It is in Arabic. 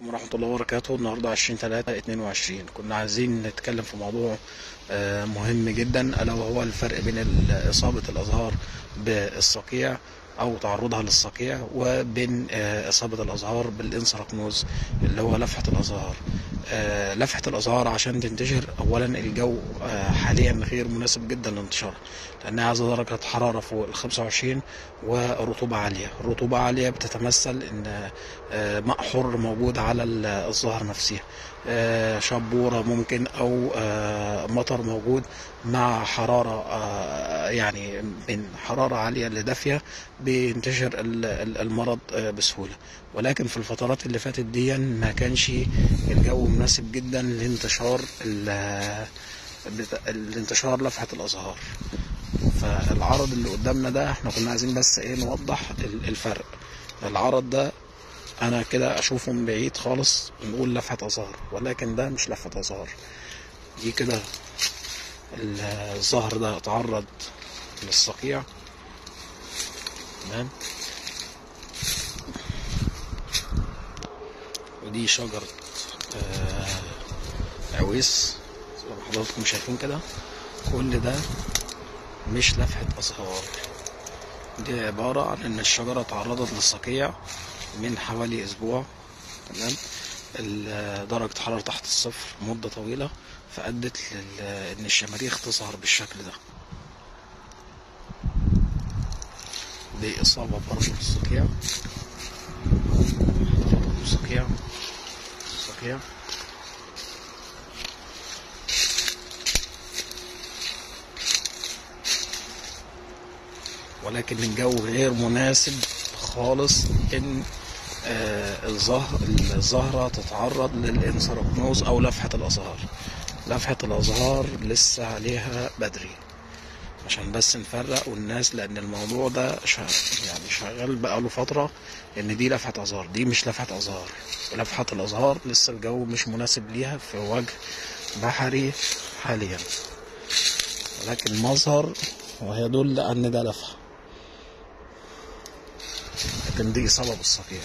عليكم ورحمة الله وبركاته. النهاردة 20 3 22 كنا عايزين نتكلم في موضوع آه، مهم جدا ألا وهو الفرق بين إصابة الأزهار بالصقيع أو تعرضها للصقيع وبين آه، إصابة الأزهار بالإنسراكنوز اللي هو لفحة الأزهار. آه، لفحة الأزهار عشان تنتشر أولا الجو آه، حاليا غير مناسب جدا للانتشار لأنها عايزة درجة حرارة فوق ال 25 ورطوبة عالية. الرطوبة عالية بتتمثل آه، ماء حر موجود على ال- الزهر نفسها. شبورة ممكن آه، مطر موجود مع حرارة آه، يعني من حرارة عالية لدافية بينتشر ال- ال- المرض آه، بسهولة. ولكن في الفترات اللي فاتت دي ما كانش الجو مناسب جدا لانتشار الانتشار لفحة الأزهار. فالعرض اللي قدامنا ده إحنا كنا عايزين بس إيه نوضح ال- الفرق. العرض ده أنا كده اشوفه من بعيد خالص نقول لفحة أزهار. ولكن ده مش لفحة أزهار. دي كده الزهر ده اتعرض للصقيع. تمام. ودي شجرة آه، عويس. زي ما حضراتكم شايفين كده؟ كل ده مش لفحة أزهار دي عبارة عن إن الشجرة تعرضت للصقيع من حوالي أسبوع تمام. درجة حرارة تحت الصفر مدة طويلة فأدت إن الشماريخ تظهر بالشكل ده. دي إصابة برضه بالصقيع الصقيع الصقيع ولكن الجو غير مناسب خالص إن آه، الزهر الزهرة تتعرض للانسراكنوز أو لفحة الأزهار. لفحة الأزهار لسه عليها بدري. عشان بس نفرق والناس لأن الموضوع ده شا يعني شغال بقاله فترة إن دي لفحة ازهار دي مش لفحة ازهار لفحة الازهار لسه الجو مش مناسب ليها في وجه بحري حاليا. ولكن مظهر ويدل ان ده لفحة. لكن دي إصابة بالصقيع